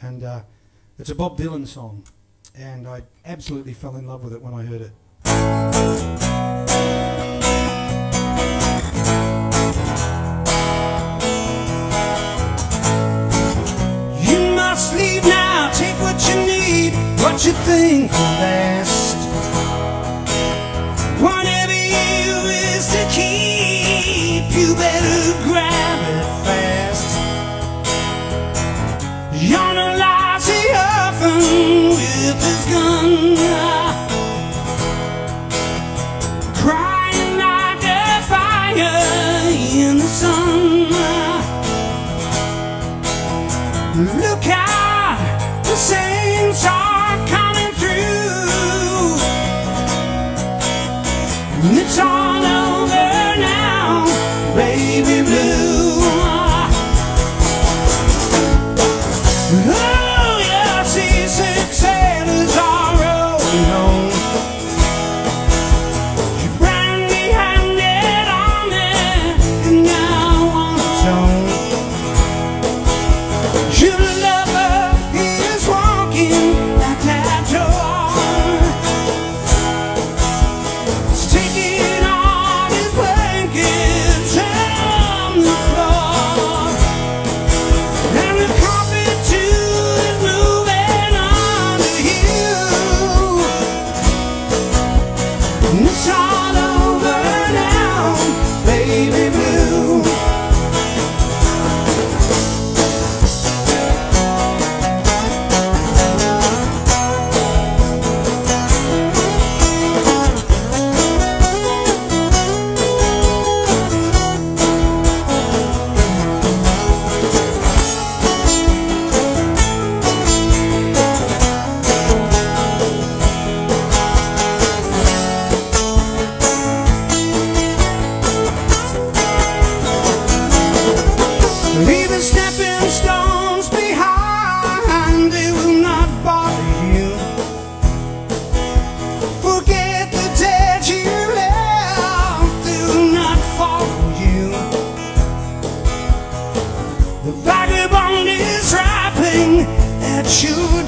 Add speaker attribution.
Speaker 1: and uh, it's a Bob Dylan song, and I absolutely fell in love with it when I heard it.
Speaker 2: you must leave now. Take what you need. What you think will last Nishan. you